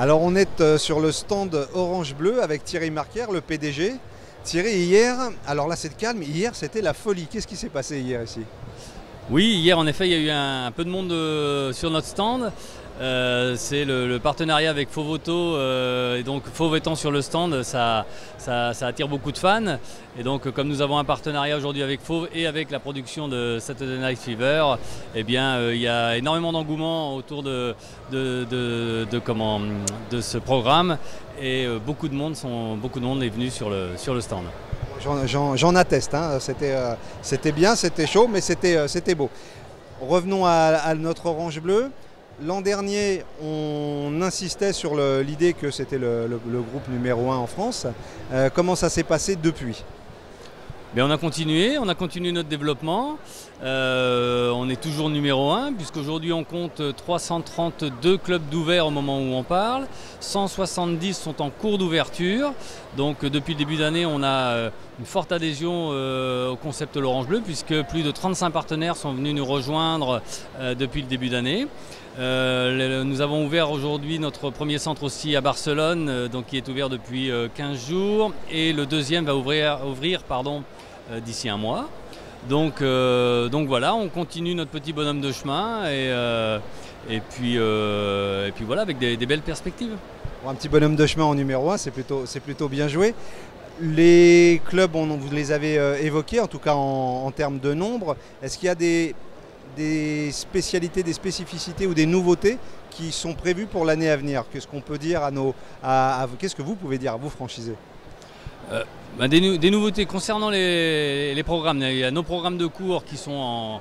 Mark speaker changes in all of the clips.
Speaker 1: Alors on est euh, sur le stand Orange Bleu avec Thierry Marquer, le PDG. Thierry, hier, alors là c'est calme, hier c'était la folie. Qu'est-ce qui s'est passé hier ici?
Speaker 2: Oui, hier en effet il y a eu un, peu de monde euh, sur notre stand. Euh, c'est le, partenariat avec Fauvoto euh, et donc Fauve étant sur le stand, ça, attire beaucoup de fans. Et donc comme nous avons un partenariat aujourd'hui avec Fauve et avec la production de Saturday Night Fever, eh bien il y a énormément d'engouement autour de, de, ce programme et beaucoup de monde sont, beaucoup de monde est venu sur le, sur le stand.
Speaker 1: J'en- atteste, hein. c'était euh, c'était bien, c'était chaud, mais c'était euh, beau. Revenons à, notre Orange Bleu. L'an dernier, on insistait sur l'idée que c'était le, groupe numéro un en France. Euh, comment ça s'est passé depuis?
Speaker 2: Mais on a continué, on a continué notre développement. On est toujours numéro 1 puisqu'aujourd'hui on compte 332 clubs d'ouverts au moment où on parle. 170 sont en cours d'ouverture. Donc depuis le début d'année on a une forte adhésion euh, au concept L'Orange Bleu puisque plus de 35 partenaires sont venus nous rejoindre euh, depuis le début d'année. Euh, nous avons ouvert aujourd'hui notre premier centre aussi à Barcelone, donc qui est ouvert depuis euh, 15 jours, et le deuxième va ouvrir, pardon, d'ici un mois. Donc, donc voilà, on continue notre petit bonhomme de chemin et, puis, et puis voilà, avec des, belles perspectives.
Speaker 1: Un petit bonhomme de chemin en numéro 1, c'est plutôt, c'est plutôt bien joué. Les clubs, vous les avez euh, évoqués, en tout cas en, termes de nombre. Est-ce qu'il y a des, spécialités, des spécificités ou des nouveautés qui sont prévues pour l'année à venir? Qu'est-ce qu'on peut dire à nos. Qu'est-ce que vous pouvez dire à vous, franchisés?
Speaker 2: Des, nou- des nouveautés concernant les, programmes. Il y a nos programmes de cours qui sont en- euh,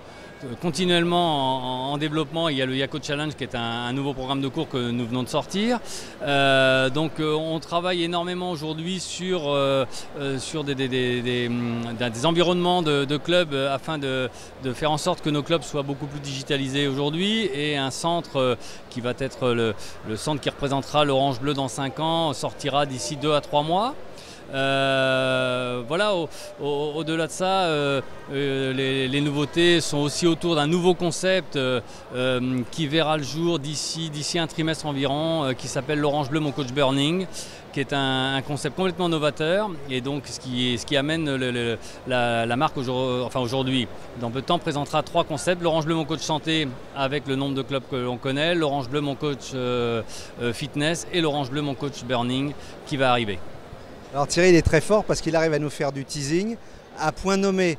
Speaker 2: continuellement en, en développement. Il y a le Yako Challenge qui est un, nouveau programme de cours que nous venons de sortir. Euh, donc euh, on travaille énormément aujourd'hui sur, euh, sur des, environnements de, clubs afin de, faire en sorte que nos clubs soient beaucoup plus digitalisés aujourd'hui et un centre qui va être le, le centre qui représentera l'Orange Bleu dans 5 ans sortira d'ici 2 à 3 mois. Euh, voilà, au- au- au-delà de ça, euh, euh, les, nouveautés sont aussi autour d'un nouveau concept qui verra le jour d'ici, un trimestre environ, qui s'appelle l'Orange Bleu, mon coach Burning, qui est un, concept complètement novateur et donc ce qui, amène la, marque aujourd'hui. Dans peu de temps, présentera trois concepts l'Orange Bleu, mon coach santé, avec le nombre de clubs que l'on connaît, l'Orange Bleu, mon coach fitness et l'Orange Bleu, mon coach Burning, qui va arriver.
Speaker 1: Alors Thierry, il est très fort parce qu'il arrive à nous faire du teasing à point nommé.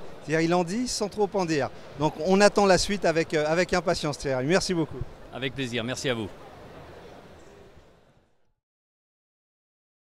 Speaker 1: En dit sans trop en dire. Donc on attend la suite avec, euh, avec impatience, Thierry. Merci beaucoup.
Speaker 2: Avec plaisir, merci à vous.